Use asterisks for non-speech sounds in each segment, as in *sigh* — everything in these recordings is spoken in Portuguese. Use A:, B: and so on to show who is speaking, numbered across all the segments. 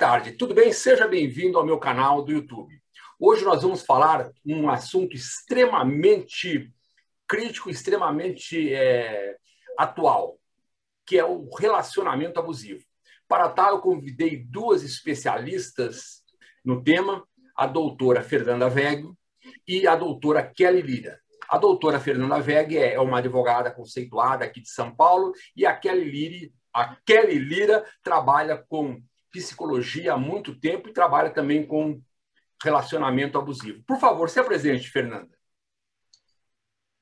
A: tarde, tudo bem? Seja bem-vindo ao meu canal do YouTube. Hoje nós vamos falar um assunto extremamente crítico, extremamente é, atual, que é o relacionamento abusivo. Para tal, eu convidei duas especialistas no tema, a doutora Fernanda Veg e a doutora Kelly Lira. A doutora Fernanda Veg é uma advogada conceituada aqui de São Paulo e a Kelly Lira, a Kelly Lira trabalha com psicologia há muito tempo e trabalha também com relacionamento abusivo. Por favor, se apresente, Fernanda.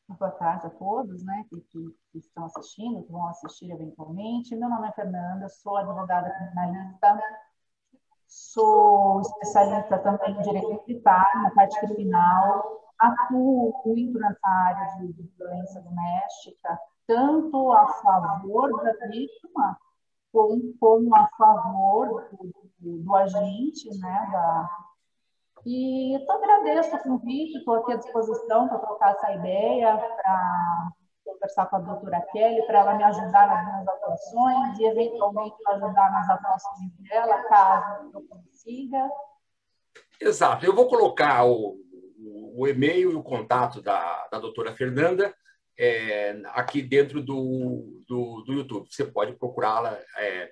B: Boa tarde a todos né, que, que, estão assistindo, que vão assistir eventualmente. Meu nome é Fernanda, sou advogada criminalista, sou especialista também em direito militar, na parte criminal, atuo muito nessa área de, de violência doméstica, tanto a favor da vítima como, como a favor do, do, agente, né, da, e eu agradeço o convite, estou aqui à disposição para trocar essa ideia, para conversar com a doutora Kelly, para ela me ajudar nas minhas atuações e, eventualmente, ajudar nas atuações dela, caso eu consiga.
A: Exato. Eu vou colocar o, o, o e-mail e o contato da, da doutora Fernanda é, aqui dentro do, do, do, YouTube. Você pode procurá-la é,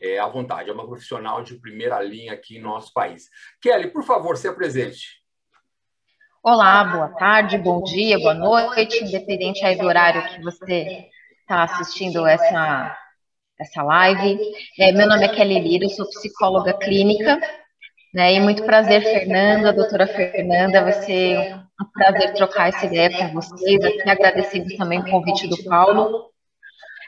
A: é, à vontade. É uma profissional de primeira linha aqui em nosso país. Kelly, por favor, se apresente.
C: Olá, boa tarde, bom dia, boa noite, independente aí do horário que você está assistindo essa, essa live. É, meu nome é Kelly Lira, eu sou psicóloga clínica, né, e muito prazer, Fernanda, doutora Fernanda, ser um prazer trocar essa ideia com vocês, até agradecendo também o convite do Paulo.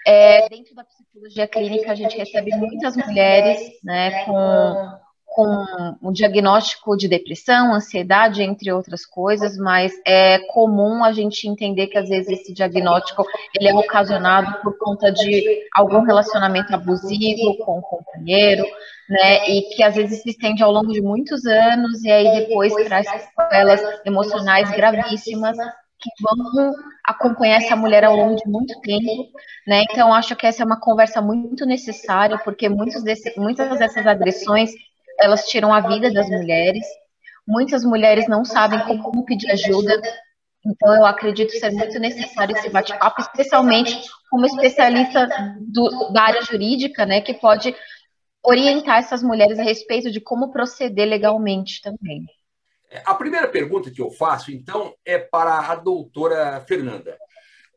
C: É, dentro da psicologia clínica, a gente recebe muitas mulheres né, com, com um diagnóstico de depressão, ansiedade, entre outras coisas, mas é comum a gente entender que às vezes esse diagnóstico ele é ocasionado por conta de algum relacionamento abusivo com o companheiro, né, e que às vezes se estende ao longo de muitos anos e aí depois traz sequelas emocionais gravíssimas que vão acompanhar essa mulher ao longo de muito tempo, né? Então acho que essa é uma conversa muito necessária, porque muitos desse, muitas dessas agressões elas tiram a vida das mulheres. Muitas mulheres não sabem como pedir ajuda. Então eu acredito ser muito necessário esse bate-papo, especialmente como especialista do, da área jurídica, né, que pode orientar essas mulheres a respeito de como proceder legalmente também.
A: A primeira pergunta que eu faço, então, é para a doutora Fernanda.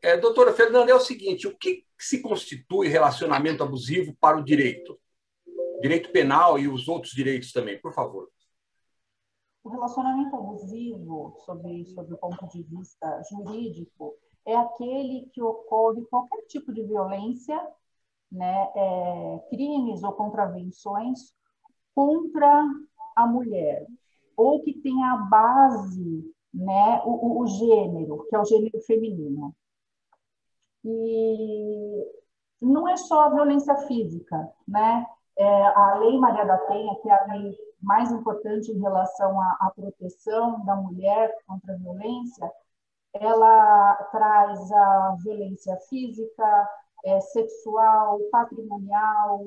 A: É, doutora Fernanda, é o seguinte: o que se constitui relacionamento abusivo para o direito? Direito penal e os outros direitos também, por favor.
B: O relacionamento abusivo, sob, sob o ponto de vista jurídico, é aquele que ocorre qualquer tipo de violência, né, é, crimes ou contravenções contra a mulher, ou que tem a base, né, o, o gênero, que é o gênero feminino. E não é só a violência física, né? É, a Lei Maria da Penha, que é a lei mais importante em relação à, à proteção da mulher contra a violência, ela traz a violência física, é, sexual, patrimonial,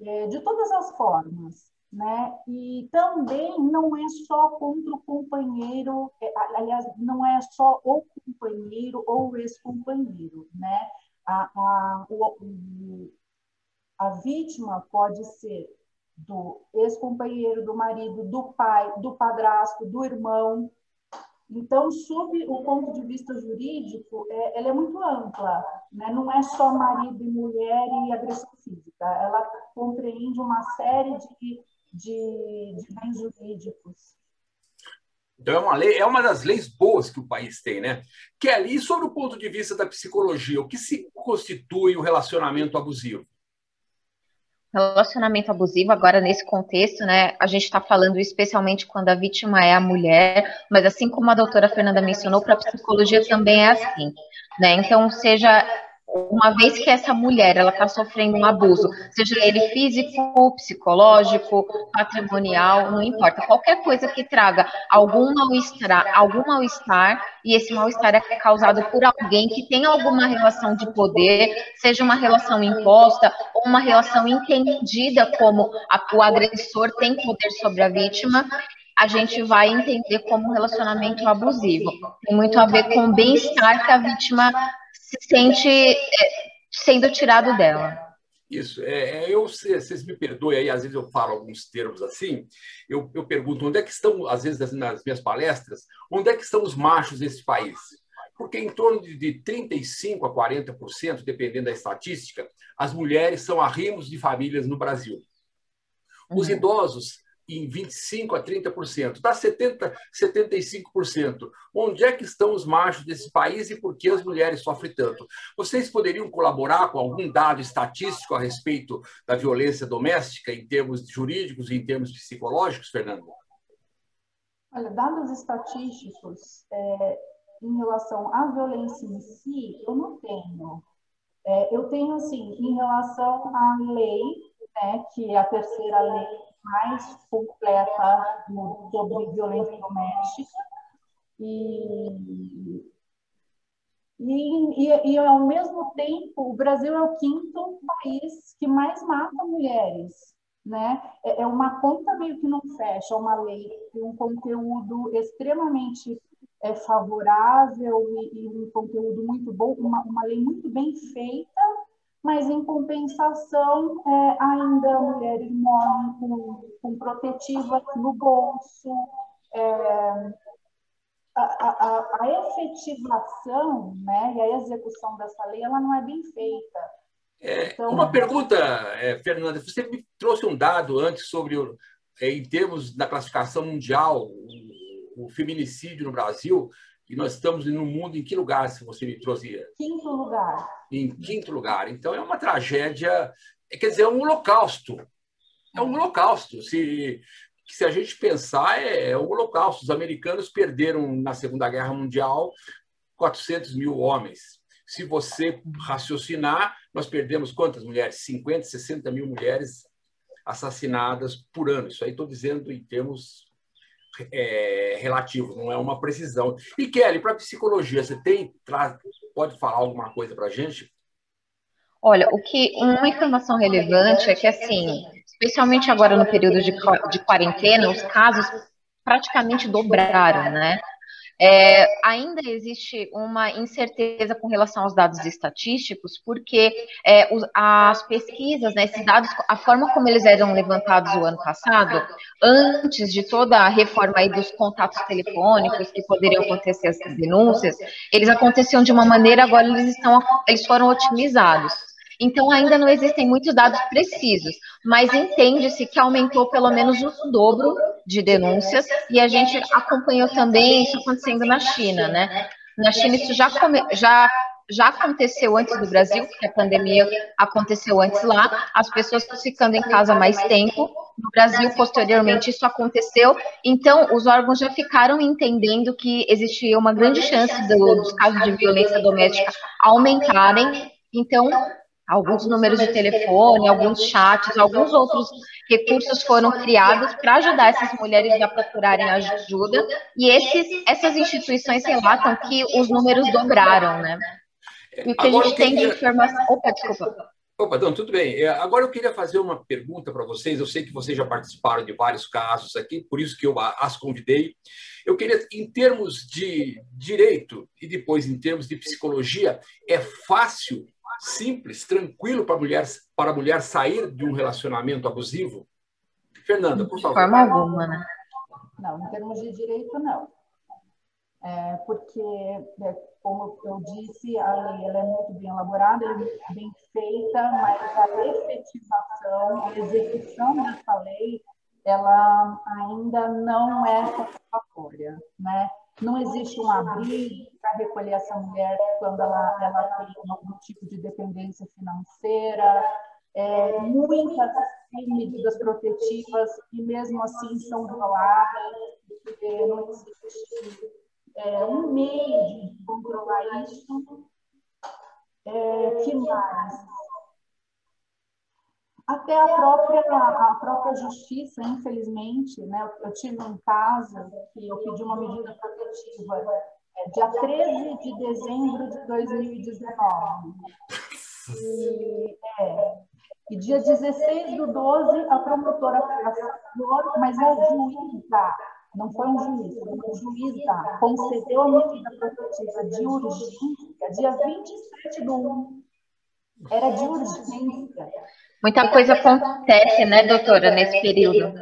B: é, de todas as formas né? E também não é só contra o companheiro, é, aliás, não é só o companheiro ou o ex-companheiro, né? A, a, o, a vítima pode ser do ex-companheiro, do marido, do pai, do padrasto, do irmão. Então, sob o ponto de vista jurídico, é, ela é muito ampla, né? não é só marido e mulher e agressão física, ela compreende uma série de de, de bens jurídicos.
A: Então, é uma, lei, é uma das leis boas que o país tem, né? Que é ali, sobre o ponto de vista da psicologia, o que se constitui o relacionamento abusivo?
C: Relacionamento abusivo, agora nesse contexto, né? A gente está falando especialmente quando a vítima é a mulher, mas assim como a doutora Fernanda mencionou, para a psicologia também é assim, né? Então, seja uma vez que essa mulher ela está sofrendo um abuso, seja ele físico, psicológico, patrimonial, não importa, qualquer coisa que traga algum mal-estar, algum mal-estar, e esse mal-estar é causado por alguém que tem alguma relação de poder, seja uma relação imposta ou uma relação entendida como a, o agressor tem poder sobre a vítima, a gente vai entender como relacionamento abusivo. Tem muito a ver com o bem-estar que a vítima se sente é, sendo tirado dela.
A: Isso. É, é eu, vocês me perdoem aí, às vezes eu falo alguns termos assim, eu, eu pergunto onde é que estão, às vezes nas minhas palestras, onde é que estão os machos desse país? Porque em torno de 35% a 40%, dependendo da estatística, as mulheres são arrimos de famílias no Brasil. Os uhum. idosos em 25% a 30%, dá 70%, 75%. Onde é que estão os machos desse país e por que as mulheres sofrem tanto? Vocês poderiam colaborar com algum dado estatístico a respeito da violência doméstica em termos jurídicos e em termos psicológicos, Fernando?
B: Olha, dados estatísticos é, em relação à violência em si, eu não tenho. É, eu tenho, assim, em relação à lei, né, que é a terceira lei mais completa sobre violência doméstica e, e, e, e, ao mesmo tempo, o Brasil é o quinto país que mais mata mulheres. Né? É, é uma conta meio que não fecha, uma lei um conteúdo extremamente é, favorável e, e, um conteúdo muito bom, uma, uma lei muito bem feita, mas em compensação, é, ainda mulheres morrem com, com protetiva no bolso. É, a, a, a, efetivação né, e a execução dessa lei ela não é bem feita.
A: É, então, uma pergunta, é, Fernanda, você me trouxe um dado antes sobre, é, em termos da classificação mundial, o, o feminicídio no Brasil, e nós estamos no mundo em que lugar, se você me trouxe?
B: Quinto lugar.
A: Em quinto lugar. Então é uma tragédia, quer dizer, é um holocausto. É um holocausto. Se, se a gente pensar, é, é um holocausto. Os americanos perderam na Segunda Guerra Mundial 400 mil homens. Se você raciocinar, nós perdemos quantas mulheres? 50, 60 mil mulheres assassinadas por ano. Isso aí estou dizendo em termos é, relativo, não é uma precisão. E Kelly, para psicologia, você tem pode falar alguma coisa para a gente?
C: Olha, o que uma informação relevante é que assim, especialmente agora no período de, de quarentena, os casos praticamente dobraram, né? É, ainda existe uma incerteza com relação aos dados estatísticos, porque é, os, as pesquisas, né, esses dados, a forma como eles eram levantados o ano passado, antes de toda a reforma aí dos contatos telefônicos que poderiam acontecer as denúncias, eles aconteciam de uma maneira, agora eles estão, eles foram otimizados. Então, ainda não existem muitos dados precisos, mas entende-se que aumentou pelo menos o dobro de denúncias, e a gente acompanhou também isso acontecendo na China, né? Na China, isso já, come, já, já aconteceu antes do Brasil, porque a pandemia aconteceu antes lá, as pessoas ficando em casa mais tempo. No Brasil, posteriormente, isso aconteceu. Então, os órgãos já ficaram entendendo que existia uma grande chance do, dos casos de violência doméstica aumentarem. Então, Alguns números de telefone, alguns chats, alguns outros recursos foram criados para ajudar essas mulheres a procurarem ajuda, e esses, essas instituições relatam que os números dobraram, né? E o que Agora, a gente tem de informação. Opa, desculpa.
A: Opa, não, tudo bem. É, agora eu queria fazer uma pergunta para vocês. Eu sei que vocês já participaram de vários casos aqui, por isso que eu as convidei. Eu queria, em termos de direito e depois em termos de psicologia, é fácil simples, tranquilo para a mulher, para a mulher sair de um relacionamento abusivo? Fernanda, por favor.
C: De forma alguma, né?
B: Não, em termos de direito, não. É, porque, é, como eu disse, a lei ela é muito bem elaborada, é bem feita, mas a efetivação, a execução dessa lei, ela ainda não é satisfatória, né? Não existe um abrigo para recolher essa mulher quando ela, ela tem algum tipo de dependência financeira. É, muitas medidas protetivas e mesmo assim são violadas, porque não existe é, um meio de controlar isso. É, que mais? Até a própria, a própria justiça, infelizmente, né? Eu, tive um caso que eu pedi uma medida protetiva é, dia 13 de dezembro de 2019. E, é, E dia 16 do 12, a promotora foi mas a juíza, não foi um juiz, foi uma juíza, concedeu a medida protetiva de urgência dia 27 do 1. Era de urgência.
C: Muita coisa acontece, né, doutora, nesse período.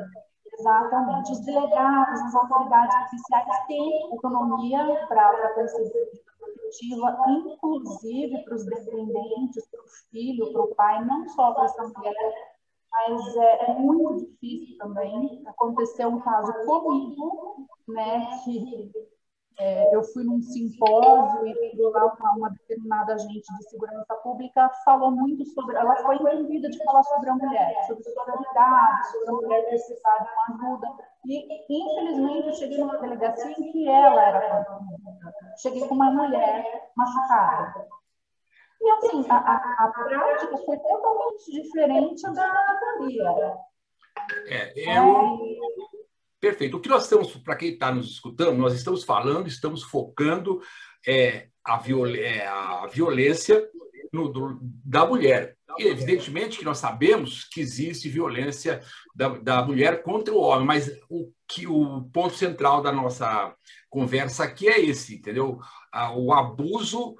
B: Exatamente. Os delegados, as autoridades oficiais têm autonomia para perceber protetiva, inclusive para os dependentes, para o filho, para o pai, não só para essa mulher, mas é, é, muito difícil também. Aconteceu um caso comigo, né, que é, eu fui num simpósio e lá uma, uma determinada agente de segurança pública falou muito sobre, ela foi incumbida de falar sobre a mulher, sobre sororidade, sobre a mulher precisar de uma ajuda. E, infelizmente, eu cheguei numa delegacia em que ela era Cheguei com uma mulher machucada. E, assim, a, a, a prática foi totalmente diferente da teoria.
A: É, eu... Perfeito. O que nós estamos, para quem está nos escutando, nós estamos falando, estamos focando é, a, viol, é, a violência no, do, da mulher. E, evidentemente que nós sabemos que existe violência da, da mulher contra o homem, mas o, que, o ponto central da nossa conversa aqui é esse, entendeu? O abuso,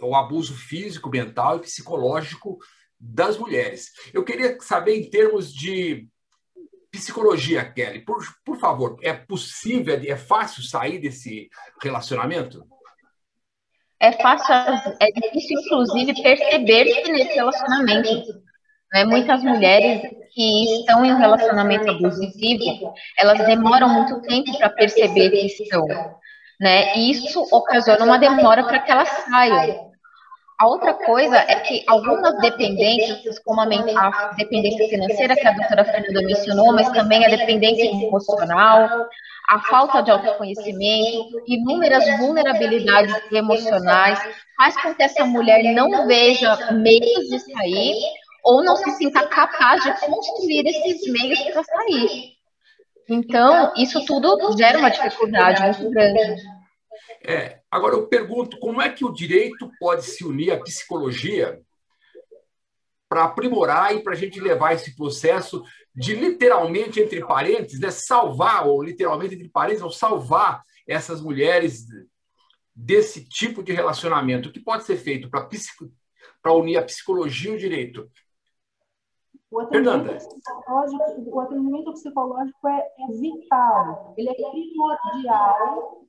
A: o abuso físico, mental e psicológico das mulheres. Eu queria saber, em termos de Psicologia, Kelly, por, por favor, é possível, é fácil sair desse relacionamento?
C: É fácil, é difícil, inclusive, perceber-se nesse relacionamento. Né? Muitas mulheres que estão em um relacionamento abusivo, elas demoram muito tempo para perceber que estão. Né? E isso ocasiona uma demora para que elas saiam. A outra coisa é que algumas dependências, como a, dependência financeira, que a doutora Fernanda mencionou, mas também a dependência emocional, a falta de autoconhecimento, inúmeras vulnerabilidades emocionais, faz com que essa mulher não veja meios de sair ou não se sinta capaz de construir esses meios para sair. Então, isso tudo gera uma dificuldade muito grande.
A: É, agora eu pergunto, como é que o direito pode se unir à psicologia para aprimorar e para a gente levar esse processo de literalmente, entre parênteses, né, salvar, ou literalmente entre parênteses, ou salvar essas mulheres desse tipo de relacionamento? O que pode ser feito para unir a psicologia e o direito?
B: O atendimento, psicológico, o atendimento psicológico é, é vital, ele é primordial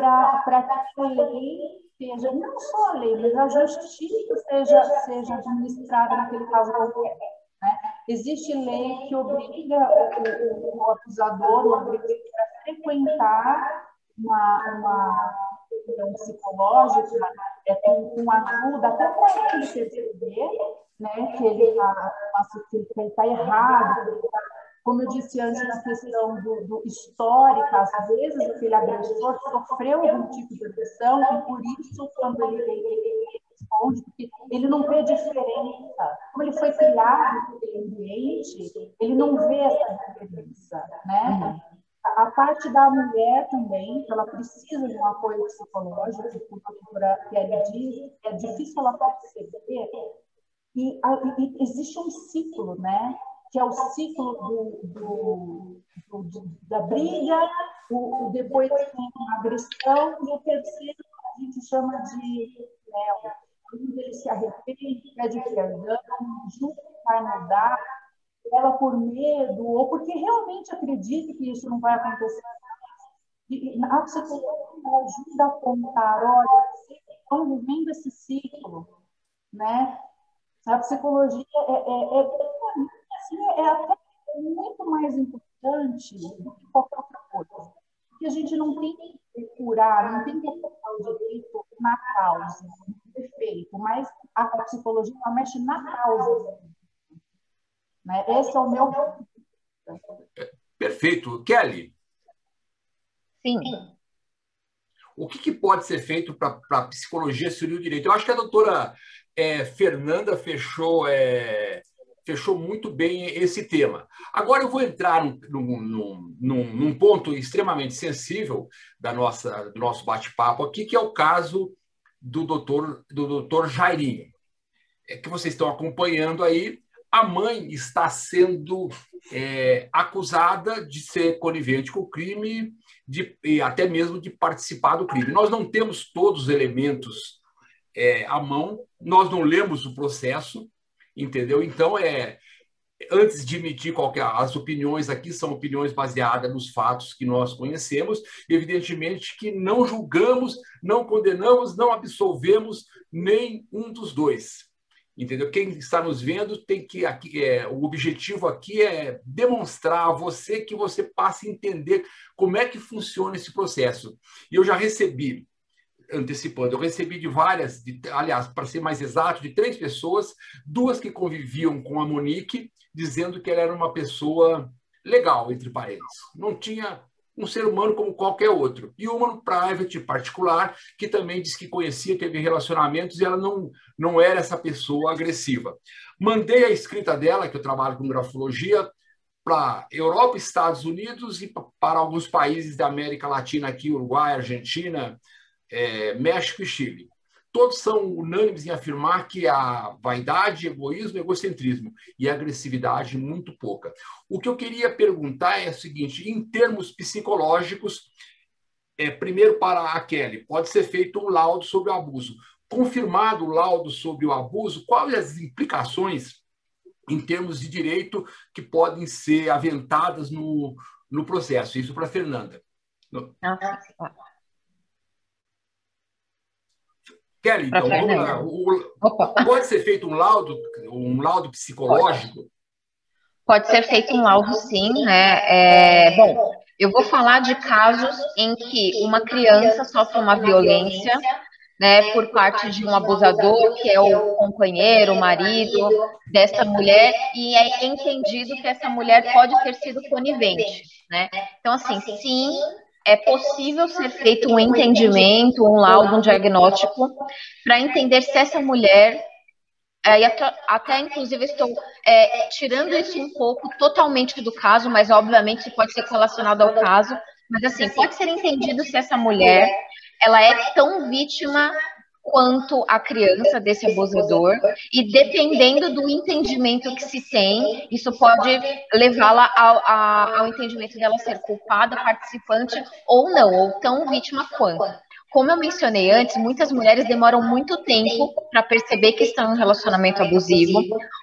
B: para que a lei seja, não só a lei, mas a justiça seja, seja administrada naquele caso qualquer. Né? Existe lei que obriga o, o, o acusador, o agressor, a frequentar uma, uma questão psicológica é, com ajuda, até para ele perceber né, que ele está tá errado, que ele está como eu disse antes na questão do, do histórica, às vezes aquele agressor sofreu algum tipo de agressão e por isso quando ele, ele, ele responde, porque ele não vê diferença. Como ele foi criado naquele ambiente, ele não vê essa diferença, né? A, parte da mulher também, ela precisa de um apoio psicológico, como a doutora Kelly diz, é difícil ela perceber e, e, existe um ciclo, né? Que é o ciclo do, do, do, da briga, o, o, depois tem a agressão, e o terceiro a gente chama de mel. Quando ele se arrepende, pede perdão, jura que vai mudar, ela por medo, ou porque realmente acredita que isso não vai acontecer. E a psicologia ajuda a apontar, olha, vocês estão vivendo esse ciclo, né? A psicologia é, é, é é até muito mais importante do que qualquer outra coisa. Porque a gente não tem que curar, não tem que colocar o direito na causa, no efeito, mas a psicologia ela mexe na causa. Né? Esse é o meu.
A: Perfeito. Kelly?
C: Sim.
A: O que, que pode ser feito para a psicologia se unir o direito? Eu acho que a doutora é, Fernanda fechou é, fechou muito bem esse tema. Agora eu vou entrar num, num, num, num ponto extremamente sensível da nossa, do nosso bate-papo aqui, que é o caso do doutor, do doutor Jairinho, é que vocês estão acompanhando aí a mãe está sendo é, acusada de ser conivente com o crime de, e até mesmo de participar do crime. Nós não temos todos os elementos é, à mão, nós não lemos o processo, entendeu? Então, é, antes de emitir qualquer as opiniões aqui são opiniões baseadas nos fatos que nós conhecemos, evidentemente que não julgamos, não condenamos, não absolvemos nem um dos dois. Entendeu? Quem está nos vendo tem que aqui é, o objetivo aqui é demonstrar a você que você passe a entender como é que funciona esse processo. E eu já recebi antecipando, eu recebi de várias, de, aliás, para ser mais exato, de três pessoas, duas que conviviam com a Monique, dizendo que ela era uma pessoa legal, entre parênteses. Não tinha um ser humano como qualquer outro. E uma no private, particular, que também disse que conhecia, teve relacionamentos e ela não, não era essa pessoa agressiva. Mandei a escrita dela, que eu trabalho com grafologia, para Europa, Estados Unidos e para alguns países da América Latina aqui, Uruguai, Argentina, é, México e Chile todos são unânimes em afirmar que a vaidade, egoísmo, egocentrismo e agressividade muito pouca. O que eu queria perguntar é o seguinte: em termos psicológicos, é, primeiro para a Kelly, pode ser feito um laudo sobre o abuso. Confirmado o laudo sobre o abuso, quais as implicações em termos de direito que podem ser aventadas no, no processo? Isso para a Fernanda. Nossa, Kelly, então, vamos lá. O, pode ser feito um laudo, um laudo psicológico?
C: Pode, pode ser feito um laudo, sim, né? É, bom, eu vou falar de casos em que uma criança sofre uma violência, né, por parte de um abusador, que é o companheiro, o marido dessa mulher, e é entendido que essa mulher pode ter sido conivente, né? Então, assim, sim, é possível ser feito um entendimento, um laudo, um diagnóstico, para entender se essa mulher, é, até, até, inclusive estou é, tirando isso um pouco totalmente do caso, mas obviamente pode ser relacionado ao caso, mas assim, pode ser entendido se essa mulher ela é tão vítima quanto a criança desse abusador, e dependendo do entendimento que se tem, isso pode levá-la ao, ao entendimento dela ser culpada, participante ou não, ou tão vítima quanto. Como eu mencionei antes, muitas mulheres demoram muito tempo para perceber que estão em um relacionamento abusivo,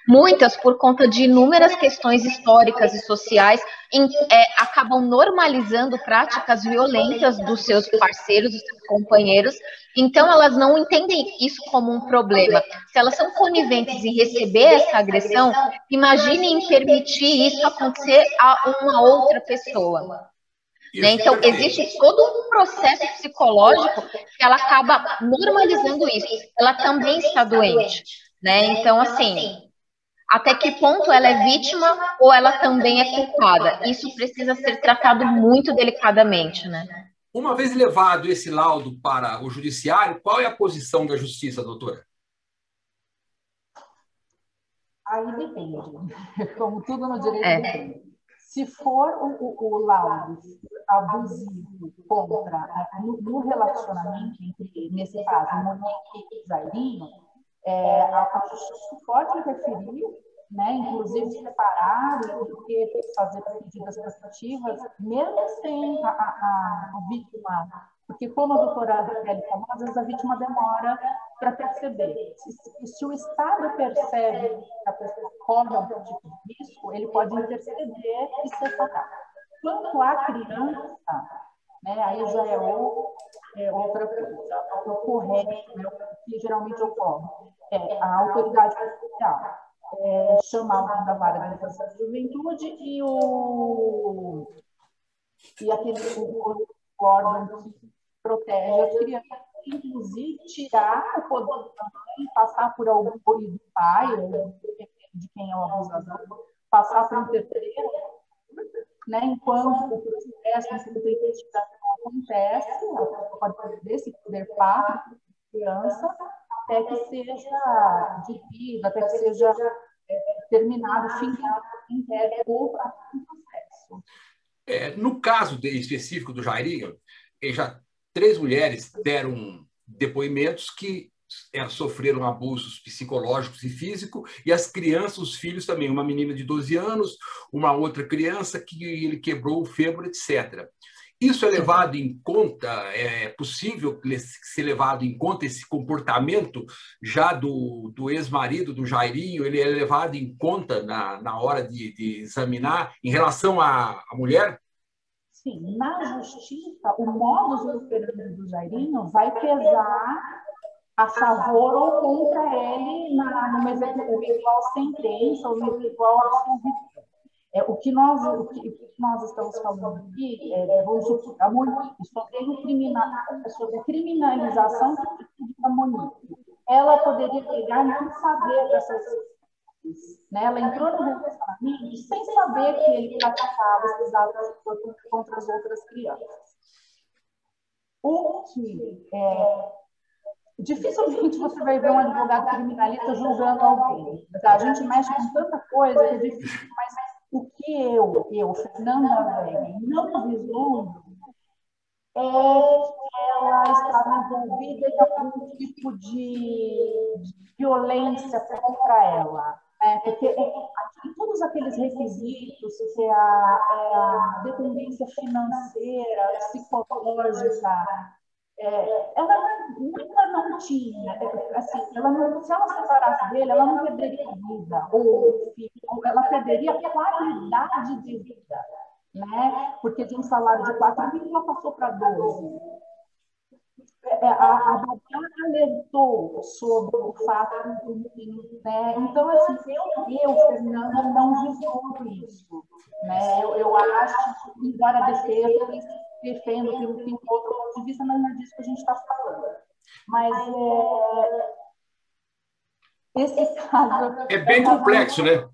C: muitas por conta de inúmeras questões históricas e sociais em, é, acabam normalizando práticas violentas dos seus parceiros, dos seus companheiros, então elas não entendem isso como um problema. Se elas são coniventes em receber essa agressão, imaginem em permitir isso acontecer a uma outra pessoa. Né? Então, existe todo um processo psicológico que ela acaba normalizando isso. Ela também está doente. Né? Então, assim, até que ponto ela é vítima ou ela também é culpada? Isso precisa ser tratado muito delicadamente. Né?
A: Uma vez levado esse laudo para o judiciário, qual é a posição da justiça, doutora?
B: Aí depende. *laughs* Como tudo no direito é. depende. Se for o, o, o laudo abusivo contra no, no, relacionamento entre, nesse caso, Monique e Zairinho, é, a, justiça pode referir, né, inclusive separar e fazer medidas prestativas, mesmo sem a, a, a vítima porque, como a doutora Raquel falou, às vezes a vítima demora para perceber. Se, se, o Estado percebe que a pessoa corre algum tipo de risco, ele pode interceder e separar. Quanto à criança, né, aí já é, é outra coisa. O correto, né, o que geralmente ocorre, é a autoridade policial é, chamar da vara da infância e juventude e o e aquele o, o órgão que protege as crianças, inclusive tirar o poder da mãe, passar por algum apoio do pai, ou de quem é o abusador, passar por um terceiro, né? enquanto o processo, a investigação acontece, a pessoa pode perder esse poder da criança, até que seja detido, até que seja é, terminado, findado o inquérito ou o processo.
A: É, no caso de, específico do Jairinho, ele já três mulheres deram depoimentos que é, sofreram abusos psicológicos e físicos, e as crianças, os filhos também, uma menina de 12 anos, uma outra criança que ele quebrou o fêmur, etc. Isso é levado em conta, é possível ser levado em conta esse comportamento já do, do ex-marido, do Jairinho, ele é levado em conta na, na hora de, de examinar em relação à, à mulher?
B: Sim, na justiça, o modus operandi do Jairinho vai pesar a favor ou contra ele na, numa eventual sentença ou eventual absolvição. É, o, que nós, o, que, o que nós estamos falando aqui é, sobre a Monique, sobre, criminal, sobre a criminalização da Monique. Ela poderia pegar e não saber dessas Né? Ela entrou no relacionamento sem saber que ele praticava esses atos contra as outras crianças. O que é, dificilmente você vai ver um advogado criminalista julgando alguém. A gente mexe com tanta coisa que é difícil, mas o que eu, eu, Fernanda Velho, não vislumbro é que ela estava envolvida em algum tipo de violência contra ela. Né? Porque é, todos aqueles requisitos, que é a, é a dependência financeira, psicológica, é, ela nunca não tinha, é, assim, ela não, se ela separasse dele, ela não perderia vida, ou, ela perderia qualidade de vida, né? Porque de um salário de 4 mil, ela passou para 12. É, é, a, a alertou sobre o fato, né? Então, assim, eu, eu Fernanda, não vislumbro isso, né? Eu, eu acho, embora a defesa defendo que tem um outro ponto de vista, mas não é disso que a gente está falando. Mas é, esse caso.
A: É bem complexo, né?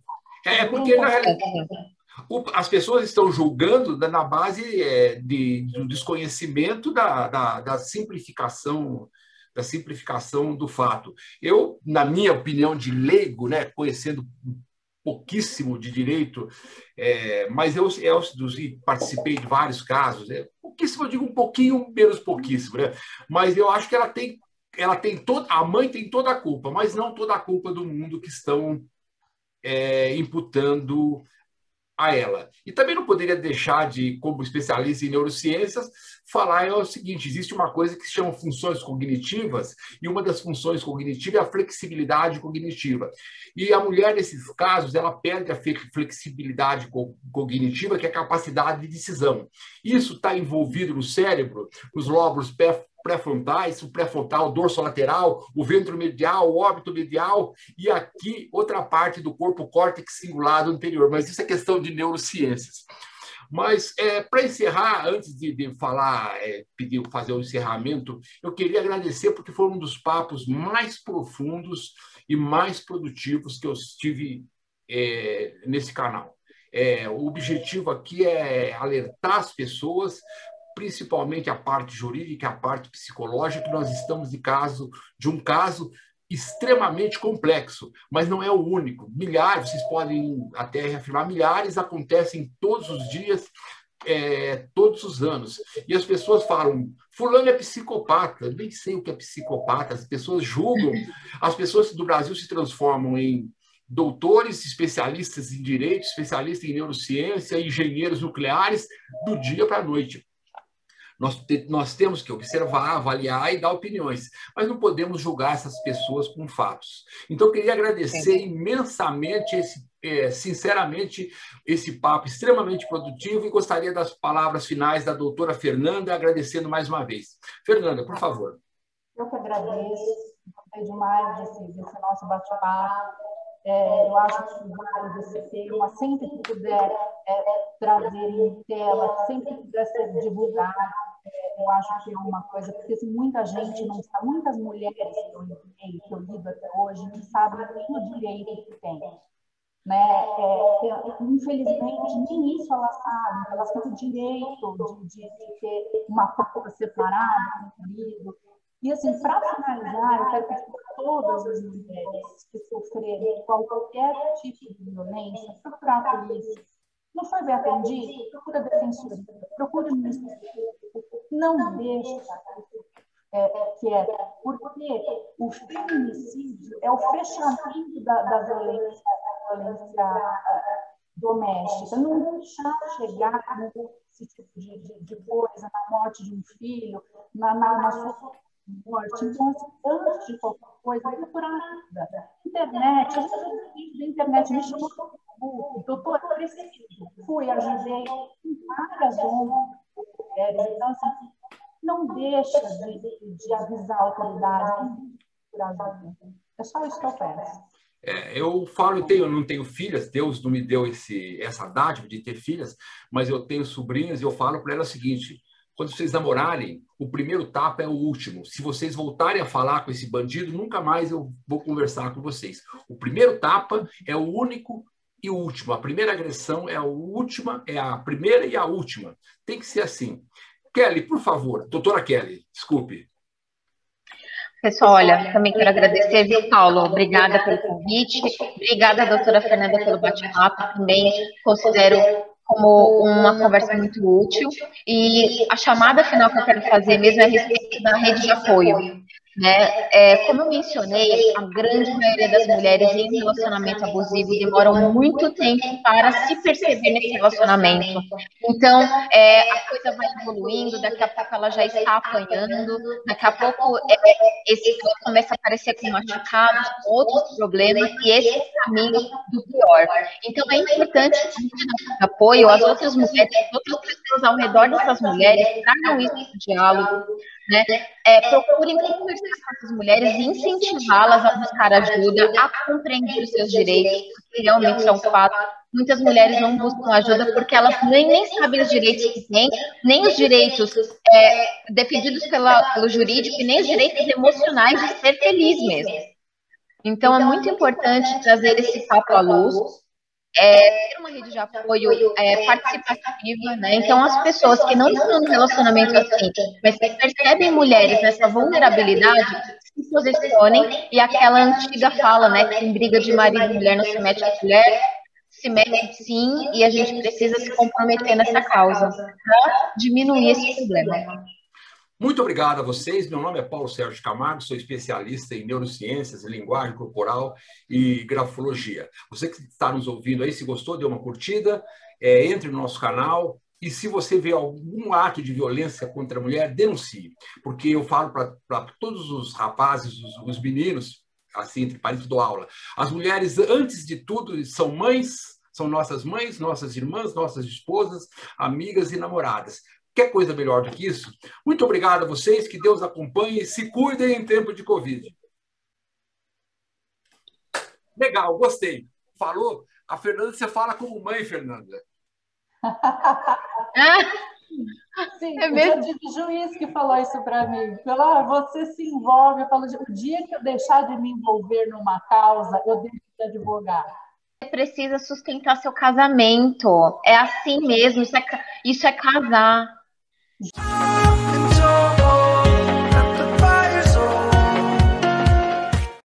A: É, é porque, na realidade, as pessoas estão julgando na base é, de, do desconhecimento da, da, da simplificação da simplificação do fato. Eu, na minha opinião de leigo, né, conhecendo pouquíssimo de direito, é, mas eu, eu participei de vários casos, é, pouquíssimo, eu digo um pouquinho menos pouquíssimo, né? mas eu acho que ela tem, ela tem toda, a mãe tem toda a culpa, mas não toda a culpa do mundo que estão é, imputando a ela. E também não poderia deixar de, como especialista em neurociências, falar é o seguinte: existe uma coisa que se chama funções cognitivas, e uma das funções cognitivas é a flexibilidade cognitiva. E a mulher, nesses casos, ela perde a flexibilidade cognitiva, que é a capacidade de decisão. Isso está envolvido no cérebro, nos lóbulos pré-frontais, o pré-frontal, dorso lateral, o ventro medial, o óbito medial e aqui outra parte do corpo, córtex cingulado anterior. Mas isso é questão de neurociências. Mas, é, para encerrar, antes de, de falar, é, pedir fazer o encerramento, eu queria agradecer porque foi um dos papos mais profundos e mais produtivos que eu tive é, nesse canal. É, o objetivo aqui é alertar as pessoas principalmente a parte jurídica, a parte psicológica, nós estamos de caso de um caso extremamente complexo, mas não é o único. Milhares, vocês podem até reafirmar, milhares acontecem todos os dias, é, todos os anos. E as pessoas falam, fulano é psicopata. Eu nem sei o que é psicopata. As pessoas julgam. *laughs* As pessoas do Brasil se transformam em doutores, especialistas em direito, especialistas em neurociência, engenheiros nucleares, do dia para a noite. Nós, te, nós temos que observar, avaliar e dar opiniões, mas não podemos julgar essas pessoas com fatos. Então, eu queria agradecer Sim. imensamente, esse, é, sinceramente, esse papo extremamente produtivo e gostaria das palavras finais da doutora Fernanda, agradecendo mais uma vez. Fernanda, por favor.
B: Eu que agradeço, gostei demais desse, desse nosso bate-papo. É, eu acho que vale esse tema, sempre que puder é, trazer em tela, sempre que puder ser divulgado, eu acho que é uma coisa, porque assim, muita gente não sabe, muitas mulheres que eu, lido até hoje não sabem o direito que tem. Né? É, é, infelizmente, nem isso elas sabem, elas têm o direito de, de, ter uma conta separada o marido, e, assim, para finalizar, eu quero pedir para todas as mulheres que sofrerem qualquer tipo de violência, procurar a polícia. Não foi bem atendido? Procura defensoria, procura o Ministério Público. Não deixe é, que é porque o feminicídio é o fechamento da, da violência, da violência doméstica, não deixar chegar esse tipo de, de, de, coisa, na morte de um filho, na, na, na sua morte. Então, assim, antes de qualquer coisa, procurar ajuda. Internet, eu da internet me chamou doutor, eu preciso. Fui, ajudei várias homens, mulheres. Então, assim, não deixa de, de avisar a autoridade, É só isso que eu peço.
A: É, eu falo, eu, tenho, eu não tenho filhas, Deus não me deu esse, essa dádiva de ter filhas, mas eu tenho sobrinhas e eu falo para elas o seguinte: quando vocês namorarem, o primeiro tapa é o último. Se vocês voltarem a falar com esse bandido, nunca mais eu vou conversar com vocês. O primeiro tapa é o único e o último. A primeira agressão é a última, é a primeira e a última. Tem que ser assim. Kelly, por favor, doutora Kelly, desculpe.
C: Pessoal, olha, também quero agradecer, viu, Paulo? Obrigada pelo convite. Obrigada, doutora Fernanda, pelo bate-papo. Também considero como uma conversa muito útil. E a chamada final que eu quero fazer mesmo é a respeito da rede de apoio. Né? É, como eu mencionei, a grande maioria das mulheres em relacionamento abusivo demoram muito tempo para se perceber nesse relacionamento. Então, é, a coisa vai evoluindo, daqui a pouco ela já está apanhando, daqui a pouco é, esse começa a aparecer com machucados, outros problemas, e esse é o caminho do pior. Então, é importante que apoio às outras mulheres, outras pessoas ao redor dessas mulheres, tragam isso no diálogo, né? É, procurem conversar com essas mulheres e incentivá-las a buscar ajuda, a compreender os seus direitos, que realmente são fato. Muitas mulheres não buscam ajuda porque elas nem, nem sabem os direitos que têm, nem os direitos é, defendidos pela, pelo jurídico nem os direitos emocionais de ser feliz mesmo. Então, é muito importante trazer esse papo à luz, é, ter uma rede de apoio é, participativa, né? Então, as pessoas que não estão no relacionamento assim, mas que percebem mulheres nessa vulnerabilidade, se posicionem e aquela antiga fala, né? Que em briga de marido e mulher não se mete a mulher, se mete sim, e a gente precisa se comprometer nessa causa para diminuir esse problema.
A: Muito obrigado a vocês. Meu nome é Paulo Sérgio Camargo, sou especialista em neurociências, linguagem corporal e grafologia. Você que está nos ouvindo aí, se gostou, dê uma curtida, é, entre no nosso canal. E se você vê algum ato de violência contra a mulher, denuncie. Porque eu falo para todos os rapazes, os, os meninos, assim, entre parênteses, dou aula. As mulheres, antes de tudo, são mães, são nossas mães, nossas irmãs, nossas esposas, amigas e namoradas. Quer coisa melhor do que isso? Muito obrigado a vocês, que Deus acompanhe e se cuidem em tempo de Covid. Legal, gostei. Falou? A Fernanda, você fala como mãe, Fernanda. *laughs*
B: Sim, é mesmo? o juiz que falou isso para mim. Falou, ah, você se envolve. Eu falo, o dia que eu deixar de me envolver numa causa, eu deixo de advogar.
C: Você precisa sustentar seu casamento. É assim mesmo, isso é, isso é casar.
D: Yeah. *laughs*